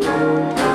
Música